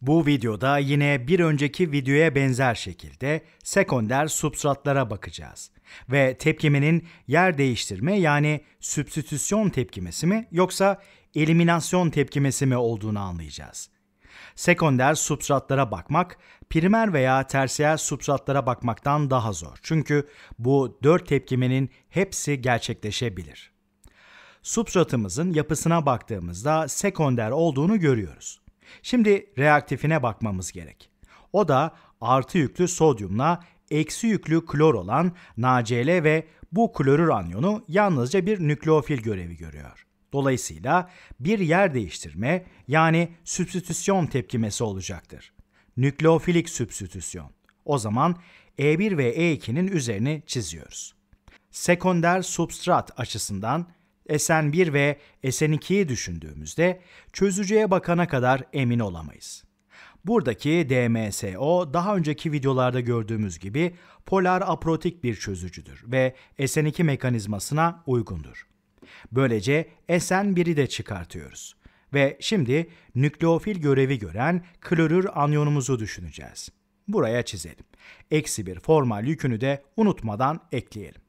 Bu videoda yine bir önceki videoya benzer şekilde sekonder substratlara bakacağız. Ve tepkimenin yer değiştirme yani sübstitüsyon tepkimesi mi yoksa eliminasyon tepkimesi mi olduğunu anlayacağız. Sekonder substratlara bakmak, primer veya tersiyer substratlara bakmaktan daha zor. Çünkü bu dört tepkimenin hepsi gerçekleşebilir. Substratımızın yapısına baktığımızda sekonder olduğunu görüyoruz. Şimdi reaktifine bakmamız gerek. O da artı yüklü sodyumla eksi yüklü klor olan NaCl ve bu klorür anyonu yalnızca bir nükleofil görevi görüyor. Dolayısıyla bir yer değiştirme yani sübstitüsyon tepkimesi olacaktır. Nükleofilik sübstitüsyon. O zaman E1 ve E2'nin üzerini çiziyoruz. Sekonder substrat açısından SN1 ve SN2'yi düşündüğümüzde çözücüye bakana kadar emin olamayız. Buradaki DMSO daha önceki videolarda gördüğümüz gibi polar aprotik bir çözücüdür ve SN2 mekanizmasına uygundur. Böylece SN1'i de çıkartıyoruz. Ve şimdi nükleofil görevi gören klorür anyonumuzu düşüneceğiz. Buraya çizelim. Eksi bir formal yükünü de unutmadan ekleyelim.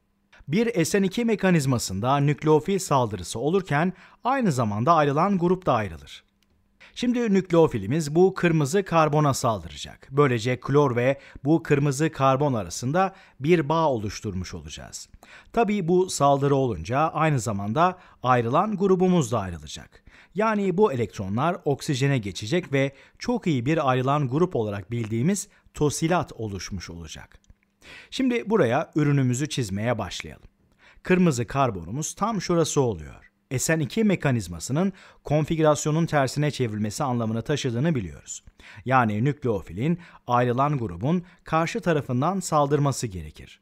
Bir SN2 mekanizmasında nükleofil saldırısı olurken aynı zamanda ayrılan grup da ayrılır. Şimdi nükleofilimiz bu kırmızı karbona saldıracak. Böylece klor ve bu kırmızı karbon arasında bir bağ oluşturmuş olacağız. Tabii bu saldırı olunca aynı zamanda ayrılan grubumuz da ayrılacak. Yani bu elektronlar oksijene geçecek ve çok iyi bir ayrılan grup olarak bildiğimiz tosilat oluşmuş olacak. Şimdi buraya ürünümüzü çizmeye başlayalım. Kırmızı karbonumuz tam şurası oluyor. SN2 mekanizmasının konfigürasyonun tersine çevrilmesi anlamını taşıdığını biliyoruz. Yani nükleofilin ayrılan grubun karşı tarafından saldırması gerekir.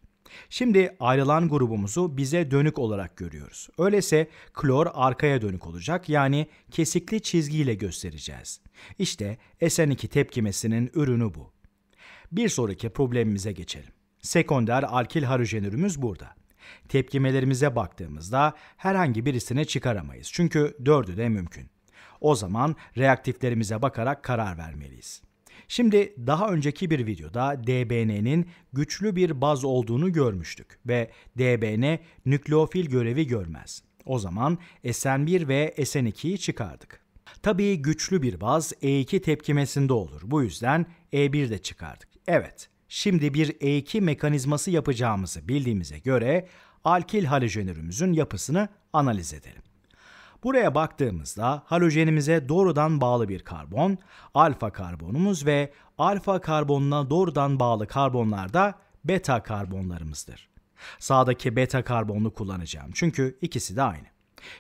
Şimdi ayrılan grubumuzu bize dönük olarak görüyoruz. Öyleyse klor arkaya dönük olacak yani kesikli çizgiyle göstereceğiz. İşte SN2 tepkimesinin ürünü bu. Bir sonraki problemimize geçelim. Sekonder alkil halojenürümüz burada. Tepkimelerimize baktığımızda herhangi birisini çıkaramayız. Çünkü dördü de mümkün. O zaman reaktiflerimize bakarak karar vermeliyiz. Şimdi daha önceki bir videoda DBN'nin güçlü bir baz olduğunu görmüştük ve DBN nükleofil görevi görmez. O zaman SN1 ve SN2'yi çıkardık. Tabii güçlü bir baz E2 tepkimesinde olur. Bu yüzden E1 de çıkardık. Evet, Şimdi bir E2 mekanizması yapacağımızı bildiğimize göre alkil halojenürümüzün yapısını analiz edelim. Buraya baktığımızda halojenimize doğrudan bağlı bir karbon, alfa karbonumuz ve alfa karbonuna doğrudan bağlı karbonlar da beta karbonlarımızdır. Sağdaki beta karbonlu kullanacağım çünkü ikisi de aynı.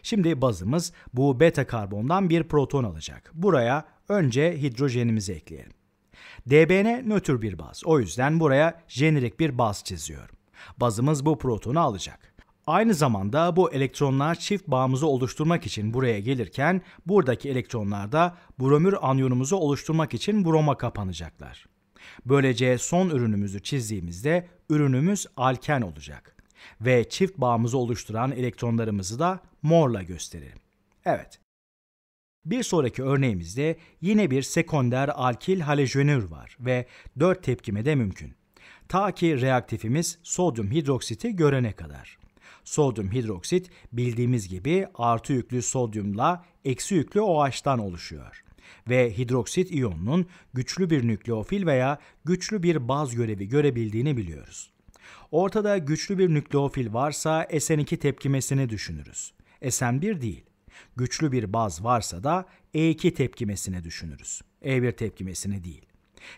Şimdi bazımız bu beta karbondan bir proton alacak. Buraya önce hidrojenimizi ekleyelim. DBN nötr bir baz. O yüzden buraya jenerik bir baz çiziyorum. Bazımız bu protonu alacak. Aynı zamanda bu elektronlar çift bağımızı oluşturmak için buraya gelirken buradaki elektronlar da bromür anyonumuzu oluşturmak için broma kapanacaklar. Böylece son ürünümüzü çizdiğimizde ürünümüz alken olacak. Ve çift bağımızı oluşturan elektronlarımızı da morla gösterelim. Evet, bir sonraki örneğimizde yine bir sekonder alkil halojenür var ve 4 tepkime de mümkün. Ta ki reaktifimiz sodyum hidroksiti görene kadar. Sodyum hidroksit bildiğimiz gibi artı yüklü sodyumla eksi yüklü OH'tan oluşuyor ve hidroksit iyonunun güçlü bir nükleofil veya güçlü bir baz görevi görebildiğini biliyoruz. Ortada güçlü bir nükleofil varsa SN2 tepkimesini düşünürüz. SN1 değil. Güçlü bir baz varsa da E2 tepkimesini düşünürüz. E1 tepkimesini değil.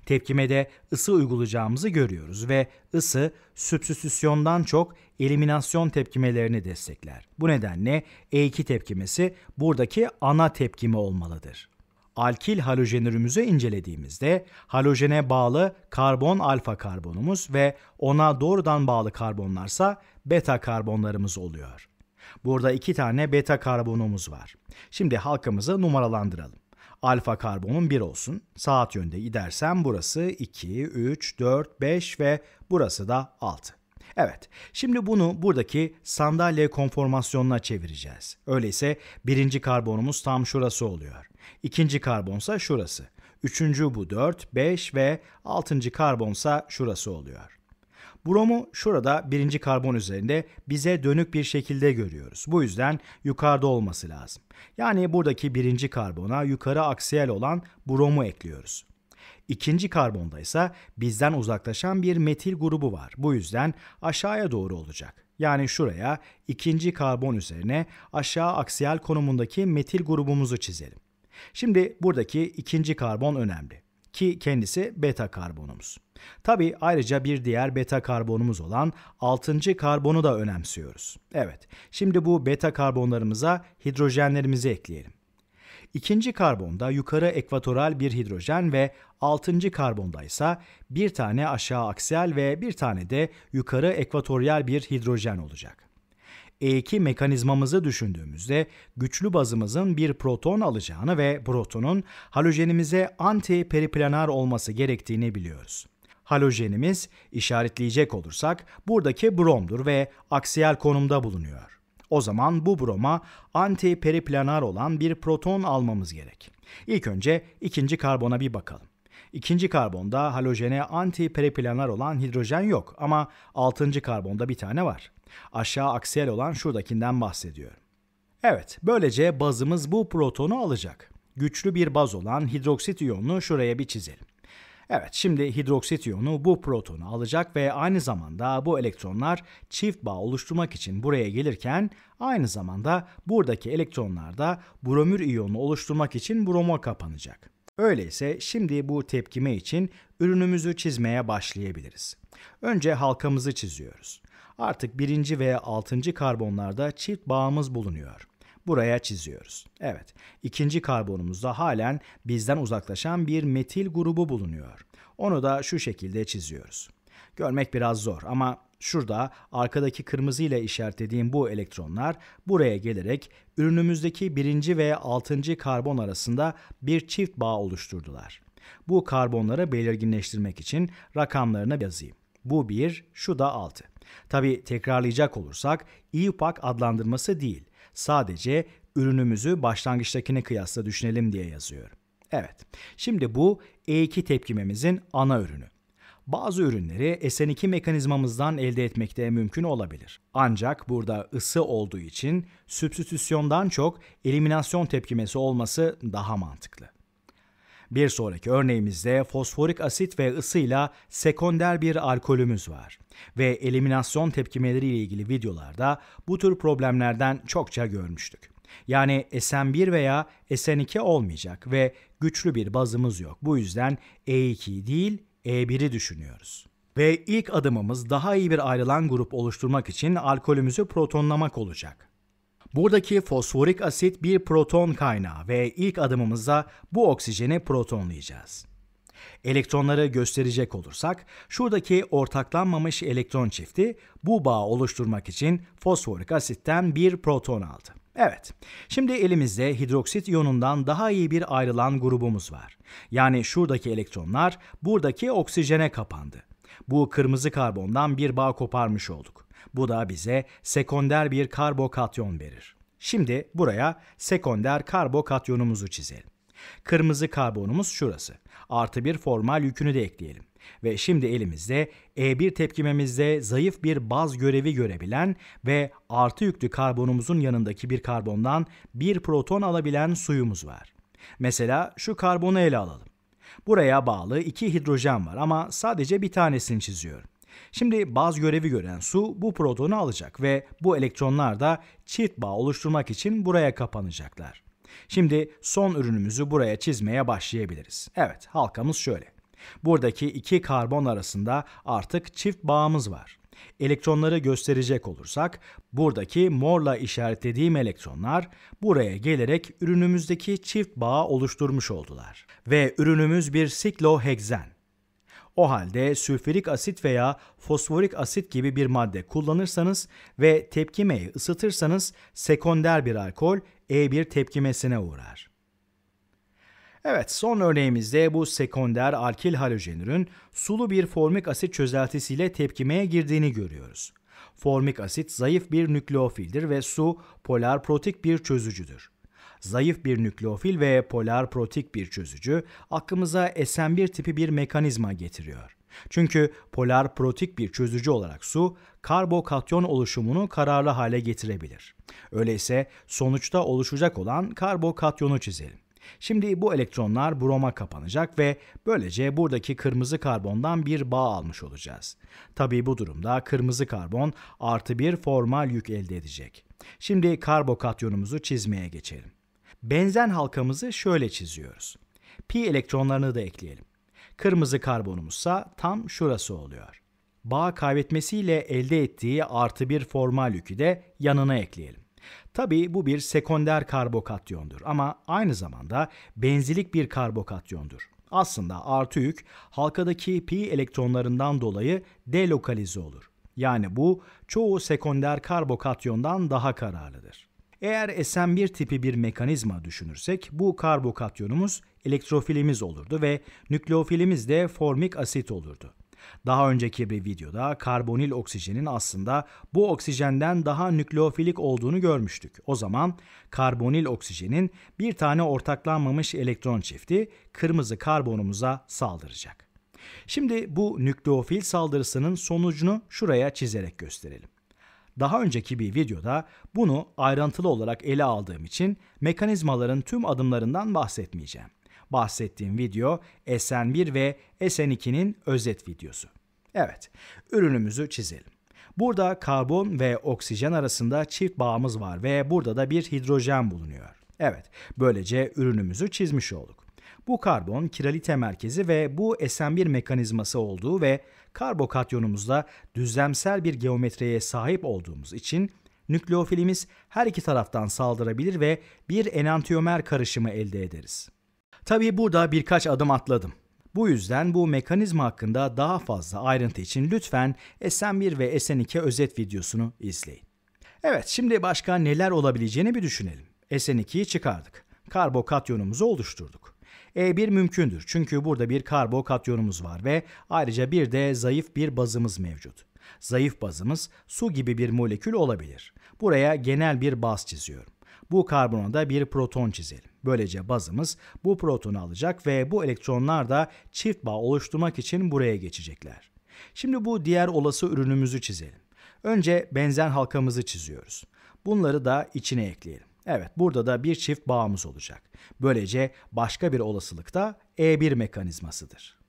Tepkimede ısı uygulayacağımızı görüyoruz ve ısı sübstitüsyondan çok eliminasyon tepkimelerini destekler. Bu nedenle E2 tepkimesi buradaki ana tepkime olmalıdır. Alkil halojenürümüzü incelediğimizde halojene bağlı karbon alfa karbonumuz ve ona doğrudan bağlı karbonlarsa beta karbonlarımız oluyor. Burada iki tane beta karbonumuz var. Şimdi halkamızı numaralandıralım. Alfa karbonum 1 olsun. Saat yönde gidersem burası 2, 3, 4, 5 ve burası da 6. Evet, şimdi bunu buradaki sandalye konformasyonuna çevireceğiz. Öyleyse birinci karbonumuz tam şurası oluyor. İkinci karbonsa şurası. Üçüncü bu 4, 5 ve altıncı karbonsa şurası oluyor. Bromu şurada birinci karbon üzerinde bize dönük bir şekilde görüyoruz. Bu yüzden yukarıda olması lazım. Yani buradaki birinci karbona yukarı aksiyel olan bromu ekliyoruz. İkinci karbonda ise bizden uzaklaşan bir metil grubu var. Bu yüzden aşağıya doğru olacak. Yani şuraya ikinci karbon üzerine aşağı aksiyel konumundaki metil grubumuzu çizelim. Şimdi buradaki ikinci karbon önemli ki kendisi beta karbonumuz. Tabi ayrıca bir diğer beta karbonumuz olan 6. karbonu da önemsiyoruz. Evet, şimdi bu beta karbonlarımıza hidrojenlerimizi ekleyelim. İkinci karbonda yukarı ekvatoral bir hidrojen ve altıncı karbonda ise bir tane aşağı aksiyel ve bir tane de yukarı ekvatoryal bir hidrojen olacak. E2 mekanizmamızı düşündüğümüzde güçlü bazımızın bir proton alacağını ve protonun halojenimize anti periplanar olması gerektiğini biliyoruz. Halojenimiz işaretleyecek olursak buradaki bromdur ve aksiyel konumda bulunuyor. O zaman bu broma anti periplanar olan bir proton almamız gerek. İlk önce ikinci karbona bir bakalım. İkinci karbonda halojene anti periplanar olan hidrojen yok ama altıncı karbonda bir tane var. Aşağı aksiyel olan şuradakinden bahsediyorum. Evet, böylece bazımız bu protonu alacak. Güçlü bir baz olan hidroksit iyonunu şuraya bir çizelim. Evet, şimdi hidroksit iyonu bu protonu alacak ve aynı zamanda bu elektronlar çift bağ oluşturmak için buraya gelirken aynı zamanda buradaki elektronlar da bromür iyonu oluşturmak için broma kapanacak. Öyleyse şimdi bu tepkime için ürünümüzü çizmeye başlayabiliriz. Önce halkamızı çiziyoruz. Artık birinci ve altıncı karbonlarda çift bağımız bulunuyor. Buraya çiziyoruz. Evet, ikinci karbonumuzda halen bizden uzaklaşan bir metil grubu bulunuyor. Onu da şu şekilde çiziyoruz. Görmek biraz zor ama şurada arkadaki kırmızı ile işaretlediğim bu elektronlar buraya gelerek ürünümüzdeki birinci ve altıncı karbon arasında bir çift bağ oluşturdular. Bu karbonları belirginleştirmek için rakamlarını yazayım. Bu 1, şu da 6. Tabi tekrarlayacak olursak IUPAC adlandırması değil. Sadece ürünümüzü başlangıçtakine kıyasla düşünelim diye yazıyorum. Evet, şimdi bu E2 tepkimemizin ana ürünü. Bazı ürünleri SN2 mekanizmamızdan elde etmekte mümkün olabilir. Ancak burada ısı olduğu için sübstitüsyondan çok eliminasyon tepkimesi olması daha mantıklı. Bir sonraki örneğimizde fosforik asit ve ısıyla sekonder bir alkolümüz var. Ve eliminasyon tepkimeleri ile ilgili videolarda bu tür problemlerden çokça görmüştük. Yani SN1 veya SN2 olmayacak ve güçlü bir bazımız yok. Bu yüzden E2 değil E1'i düşünüyoruz. Ve ilk adımımız daha iyi bir ayrılan grup oluşturmak için alkolümüzü protonlamak olacak. Buradaki fosforik asit bir proton kaynağı ve ilk adımımızda bu oksijeni protonlayacağız. Elektronları gösterecek olursak, şuradaki ortaklanmamış elektron çifti bu bağı oluşturmak için fosforik asitten bir proton aldı. Evet, şimdi elimizde hidroksit iyonundan daha iyi bir ayrılan grubumuz var. Yani şuradaki elektronlar buradaki oksijene kapandı. Bu kırmızı karbondan bir bağ koparmış olduk. Bu da bize sekonder bir karbokatyon verir. Şimdi buraya sekonder karbokatyonumuzu çizelim. Kırmızı karbonumuz şurası. Artı bir formal yükünü de ekleyelim. Ve şimdi elimizde E1 tepkimemizde zayıf bir baz görevi görebilen ve artı yüklü karbonumuzun yanındaki bir karbondan bir proton alabilen suyumuz var. Mesela şu karbonu ele alalım. Buraya bağlı iki hidrojen var ama sadece bir tanesini çiziyorum. Şimdi baz görevi gören su bu protonu alacak ve bu elektronlar da çift bağ oluşturmak için buraya kapanacaklar. Şimdi son ürünümüzü buraya çizmeye başlayabiliriz. Evet, halkamız şöyle. Buradaki iki karbon arasında artık çift bağımız var. Elektronları gösterecek olursak, buradaki morla işaretlediğim elektronlar buraya gelerek ürünümüzdeki çift bağı oluşturmuş oldular. Ve ürünümüz bir sikloheksen. O halde sülfürik asit veya fosforik asit gibi bir madde kullanırsanız ve tepkimeyi ısıtırsanız sekonder bir alkol E1 tepkimesine uğrar. Evet, son örneğimizde bu sekonder alkil halojenürün sulu bir formik asit çözeltisiyle tepkimeye girdiğini görüyoruz. Formik asit zayıf bir nükleofildir ve su polar protik bir çözücüdür. Zayıf bir nükleofil ve polar protik bir çözücü aklımıza SN1 tipi bir mekanizma getiriyor. Çünkü polar protik bir çözücü olarak su, karbokatyon oluşumunu kararlı hale getirebilir. Öyleyse sonuçta oluşacak olan karbokatyonu çizelim. Şimdi bu elektronlar broma kapanacak ve böylece buradaki kırmızı karbondan bir bağ almış olacağız. Tabii bu durumda kırmızı karbon artı bir formal yük elde edecek. Şimdi karbokatyonumuzu çizmeye geçelim. Benzen halkamızı şöyle çiziyoruz. Pi elektronlarını da ekleyelim. Kırmızı karbonumuzsa tam şurası oluyor. Bağ kaybetmesiyle elde ettiği artı bir formal yükü de yanına ekleyelim. Tabii bu bir sekonder karbokatyondur ama aynı zamanda benzilik bir karbokatyondur. Aslında artı yük halkadaki pi elektronlarından dolayı delokalize olur. Yani bu çoğu sekonder karbokatyondan daha kararlıdır. Eğer SN1 tipi bir mekanizma düşünürsek bu karbokatyonumuz elektrofilimiz olurdu ve nükleofilimiz de formik asit olurdu. Daha önceki bir videoda karbonil oksijenin aslında bu oksijenden daha nükleofilik olduğunu görmüştük. O zaman karbonil oksijenin bir tane ortaklanmamış elektron çifti kırmızı karbonumuza saldıracak. Şimdi bu nükleofil saldırısının sonucunu şuraya çizerek gösterelim. Daha önceki bir videoda bunu ayrıntılı olarak ele aldığım için mekanizmaların tüm adımlarından bahsetmeyeceğim. Bahsettiğim video SN1 ve SN2'nin özet videosu. Evet, ürünümüzü çizelim. Burada karbon ve oksijen arasında çift bağımız var ve burada da bir hidrojen bulunuyor. Evet, böylece ürünümüzü çizmiş olduk. Bu karbon kiralite merkezi ve bu SN1 mekanizması olduğu ve karbokatyonumuzda düzlemsel bir geometriye sahip olduğumuz için nükleofilimiz her iki taraftan saldırabilir ve bir enantiyomer karışımı elde ederiz. Tabii burada birkaç adım atladım. Bu yüzden bu mekanizma hakkında daha fazla ayrıntı için lütfen SN1 ve SN2 özet videosunu izleyin. Evet, şimdi başka neler olabileceğini bir düşünelim. SN2'yi çıkardık. Karbokatyonumuzu oluşturduk. E1 mümkündür çünkü burada bir karbokatyonumuz var ve ayrıca bir de zayıf bir bazımız mevcut. Zayıf bazımız su gibi bir molekül olabilir. Buraya genel bir baz çiziyorum. Bu karbona da bir proton çizelim. Böylece bazımız bu protonu alacak ve bu elektronlar da çift bağ oluşturmak için buraya geçecekler. Şimdi bu diğer olası ürünümüzü çizelim. Önce benzen halkamızı çiziyoruz. Bunları da içine ekleyelim. Evet, burada da bir çift bağımız olacak. Böylece başka bir olasılık da E1 mekanizmasıdır.